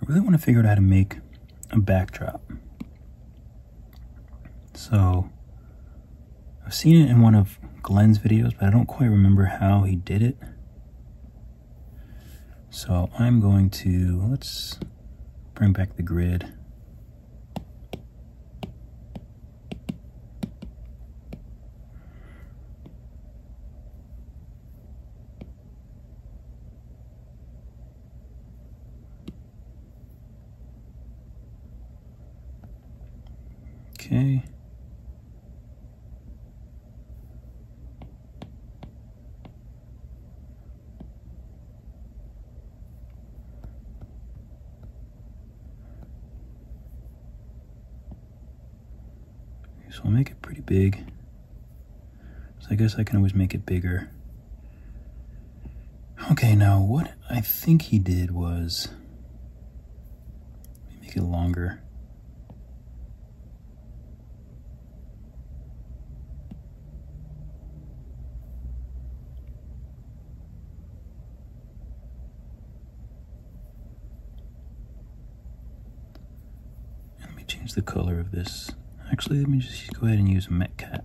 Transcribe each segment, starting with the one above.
I really want to figure out how to make a backdrop. So I've seen it in one of Glenn's videos, but I don't quite remember how he did it. So I'm going to, let's bring back the grid. Okay. So I'll make it pretty big. So I guess I can always make it bigger. Okay, now what I think he did was make it longer. Let me change the color of this. Actually, let me just go ahead and use a MatCap.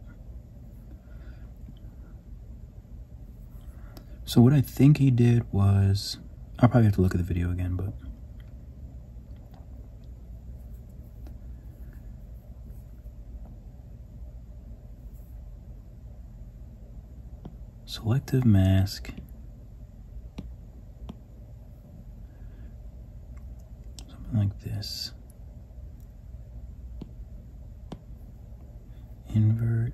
So what I think he did was, I'll probably have to look at the video again, but selective mask something like this invert.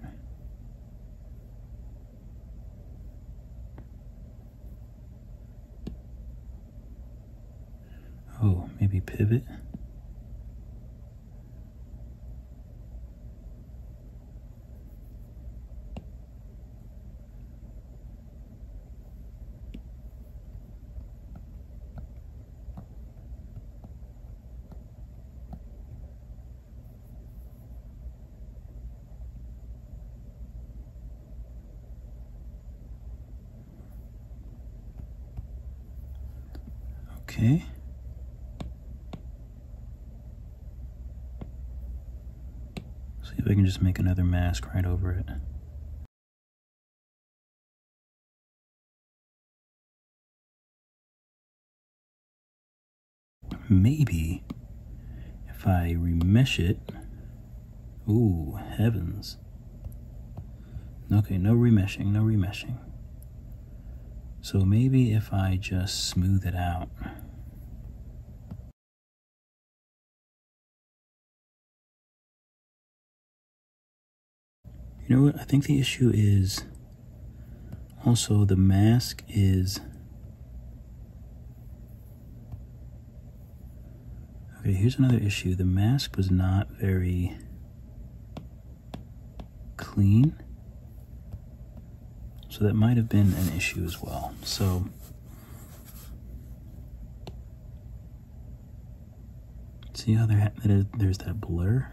Oh maybe pivot Okay. See if I can just make another mask right over it. Maybe if I remesh it. Ooh, heavens. Okay, no remeshing, no remeshing. So maybe if I just smooth it out. You know what? I think the issue is also the mask is. Okay, here's another issue. The mask was not very clean. So that might have been an issue as well. So see how there, there's that blur?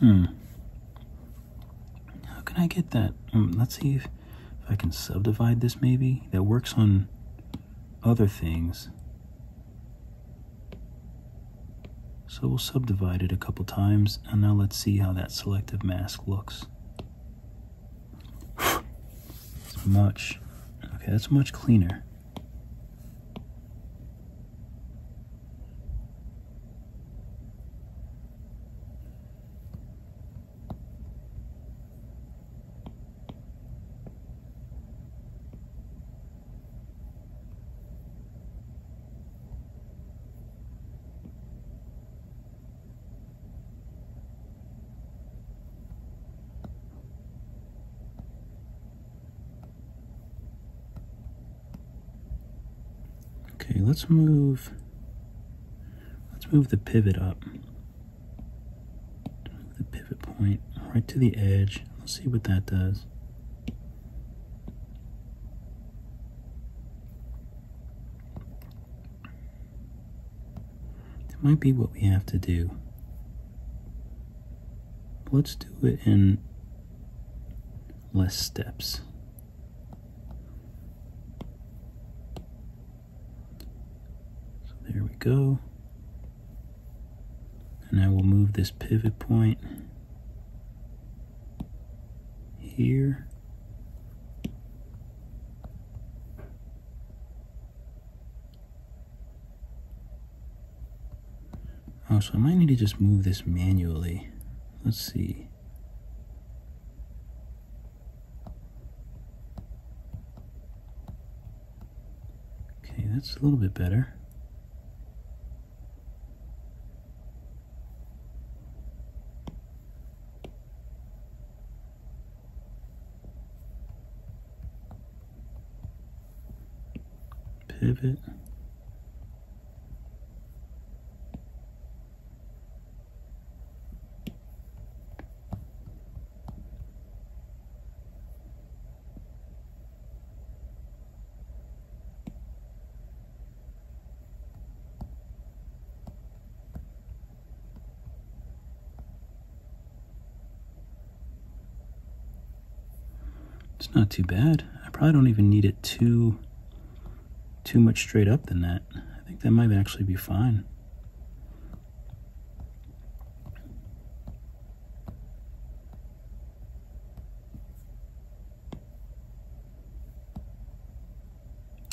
Hmm. How can I get that? Um, let's see if, if I can subdivide this maybe. That works on other things. So we'll subdivide it a couple times, and now let's see how that selective mask looks. it's much, okay, that's much cleaner. Okay, let's move let's move the pivot up. The pivot point right to the edge. Let's see what that does. That might be what we have to do. Let's do it in less steps. Go. And I will move this pivot point here. Oh, so I might need to just move this manually. Let's see. Okay, that's a little bit better. Pivot. It's not too bad. I probably don't even need it too too much straight up than that. I think that might actually be fine.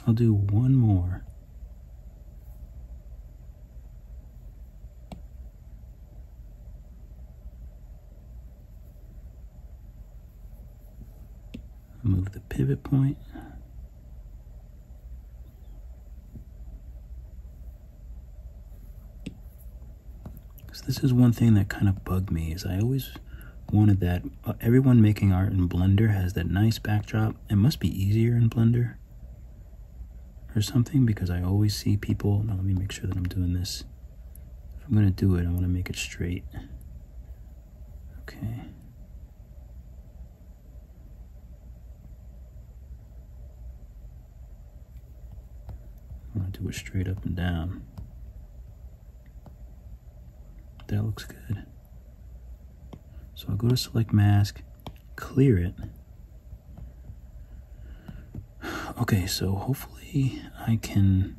I'll do one more. Move the pivot point. This is one thing that kind of bugged me is I always wanted that uh, everyone making art in Blender has that nice backdrop. It must be easier in Blender or something because I always see people. Now let me make sure that I'm doing this. If I'm gonna do it, I want to make it straight. Okay. I'm going to do it straight up and down. That looks good. So I'll go to select mask, clear it. Okay, so hopefully I can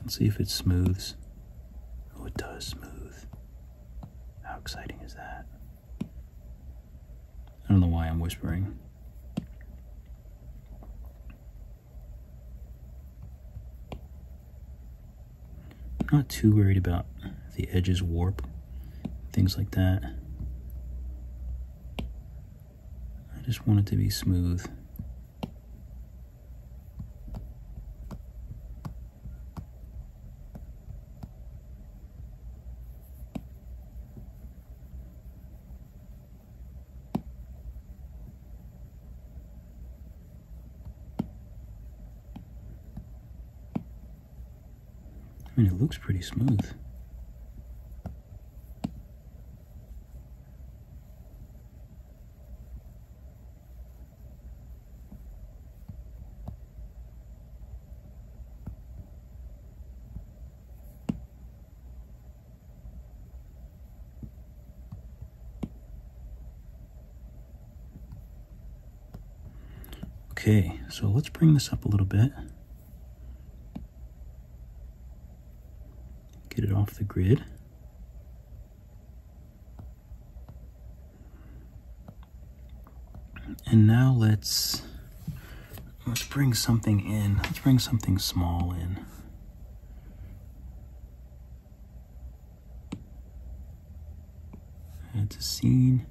Let's see if it smooths. Oh, it does smooth. How exciting is that? I don't know why I'm whispering. I'm not too worried about the edges warp, things like that. I just want it to be smooth. It looks pretty smooth. Okay, so let's bring this up a little bit. Get it off the grid. And now let's let's bring something in. Let's bring something small in. Add to scene.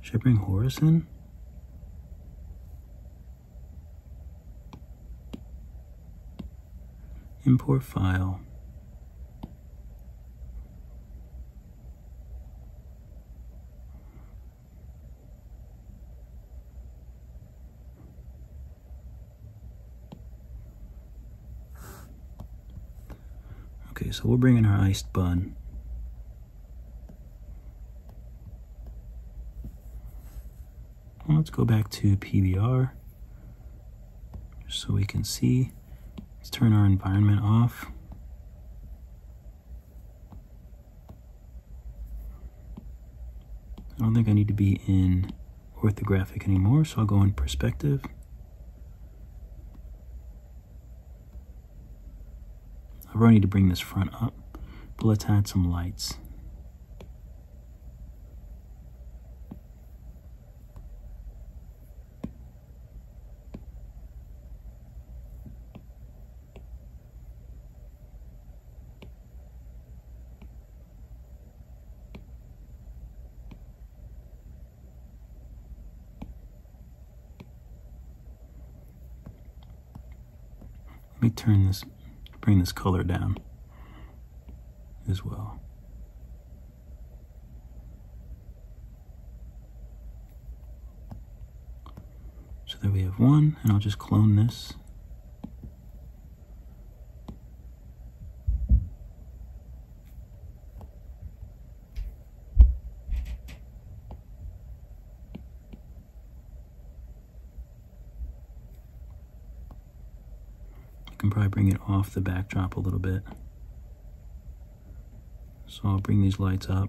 Should I bring Horace in? Import file. Okay, so we'll bring in our iced bun. Let's go back to PBR. so we can see. Let's turn our environment off. I don't think I need to be in orthographic anymore, so I'll go in perspective. I really need to bring this front up, but let's add some lights. Let me turn this, bring this color down as well. So there we have one, and I'll just clone this. Can probably bring it off the backdrop a little bit. So I'll bring these lights up.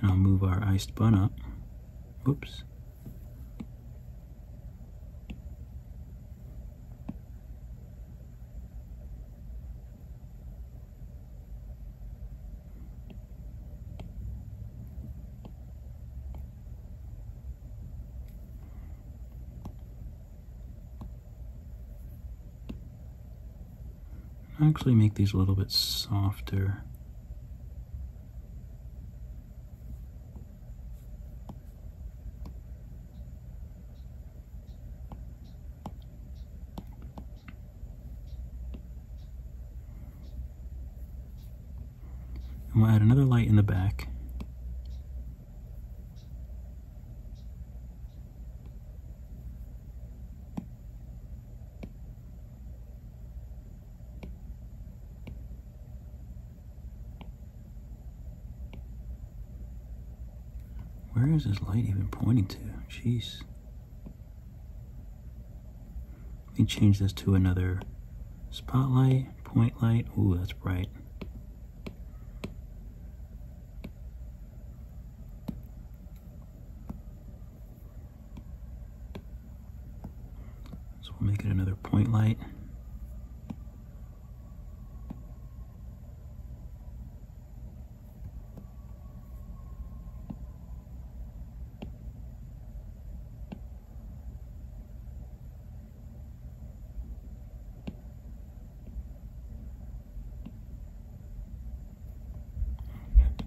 And I'll move our iced bun up. Whoops. Actually make these a little bit softer. And we'll add another light in the back. Where is this light even pointing to? Jeez. Let me change this to another spotlight, point light. Ooh, that's bright. So we'll make it another point light.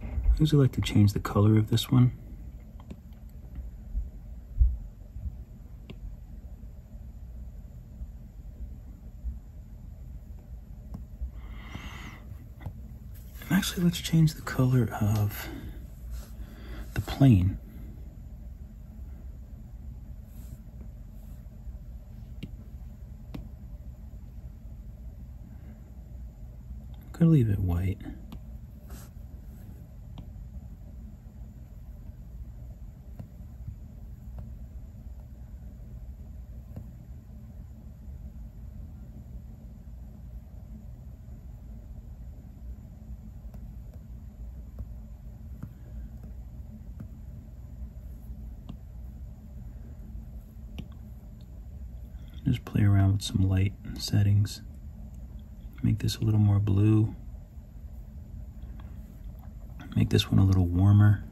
I usually like to change the color of this one. actually, let's change the color of the plane. I'm gonna leave it white. With some light settings. Make this a little more blue. Make this one a little warmer.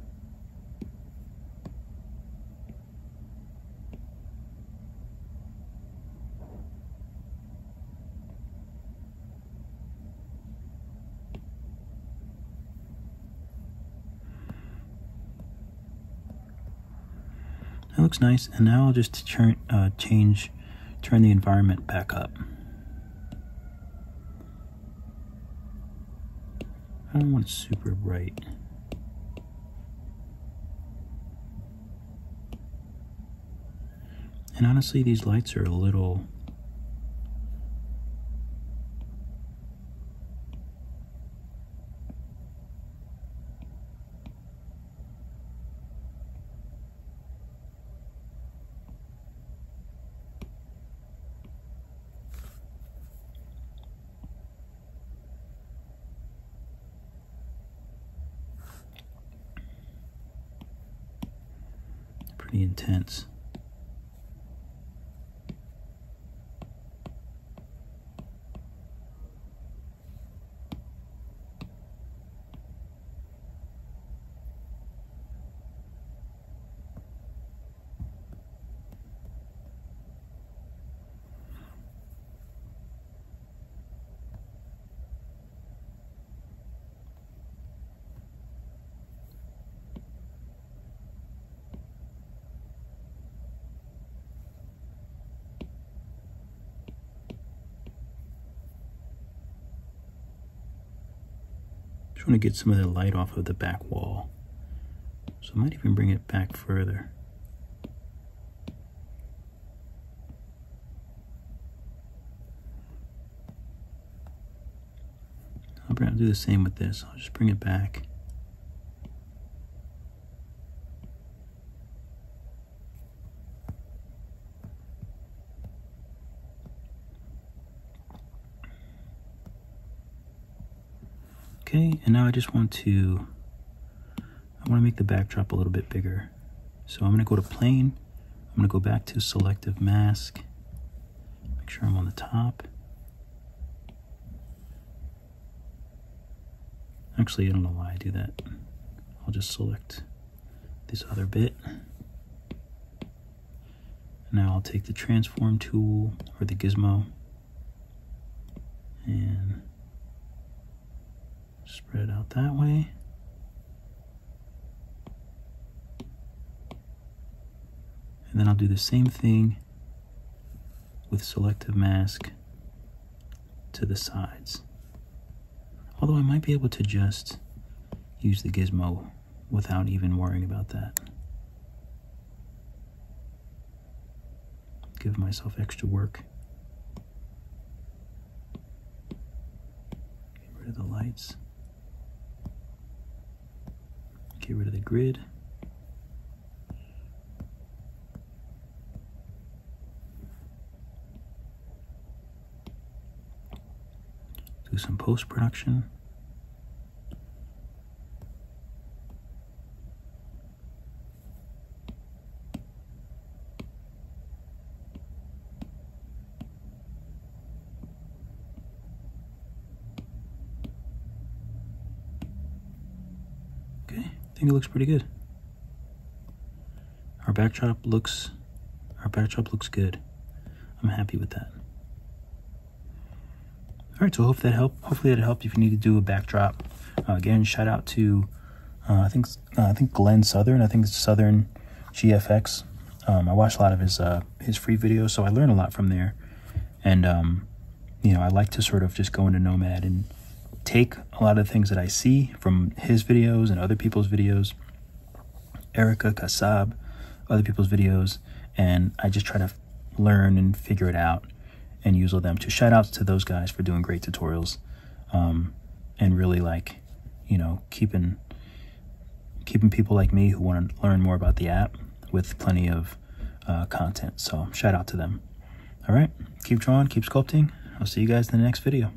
That looks nice. And now I'll just turn, uh, change turn the environment back up. I don't want it super bright. And honestly, these lights are a little pretty intense. Just want to get some of the light off of the back wall. So I might even bring it back further. I'll do the same with this. I'll just bring it back. Okay, and now I just want to, I want to make the backdrop a little bit bigger. So I'm going to go to plane. I'm going to go back to selective mask. Make sure I'm on the top. Actually, I don't know why I do that. I'll just select this other bit. Now I'll take the transform tool or the gizmo and Spread out that way. And then I'll do the same thing with selective mask to the sides. Although I might be able to just use the gizmo without even worrying about that. Give myself extra work. Get rid of the lights. Get rid of the grid. Do some post-production. Think it looks pretty good. Our backdrop looks, our backdrop looks good. I'm happy with that. All right, so hope that helped. Hopefully that helped if you need to do a backdrop. Uh, again, shout out to uh, I think uh, I think Glenn Southern. I think it's Southern GFX. Um, I watch a lot of his uh, his free videos, so I learn a lot from there. And um, you know, I like to sort of just go into Nomad and take a lot of the things that I see from his videos and other people's videos, Erica Kassab, other people's videos, and I just try to learn and figure it out and use all them. To shout outs to those guys for doing great tutorials, um, and really like, you know, keeping keeping people like me who want to learn more about the app with plenty of uh, content. So shout out to them. All right, keep drawing, keep sculpting. I'll see you guys in the next video.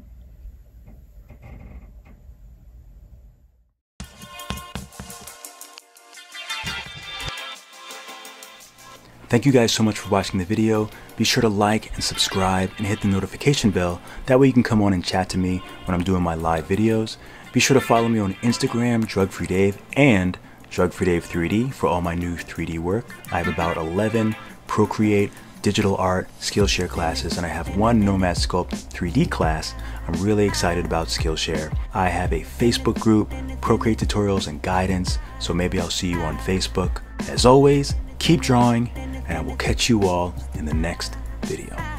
Thank you guys so much for watching the video. Be sure to like and subscribe and hit the notification bell. That way you can come on and chat to me when I'm doing my live videos. Be sure to follow me on Instagram, Drug Free Dave, and Drug Free Dave 3D for all my new 3D work. I have about 11 Procreate, digital art, Skillshare classes, and I have one Nomad Sculpt 3D class. I'm really excited about Skillshare. I have a Facebook group, Procreate tutorials and guidance, so maybe I'll see you on Facebook. As always, keep drawing, and I will catch you all in the next video.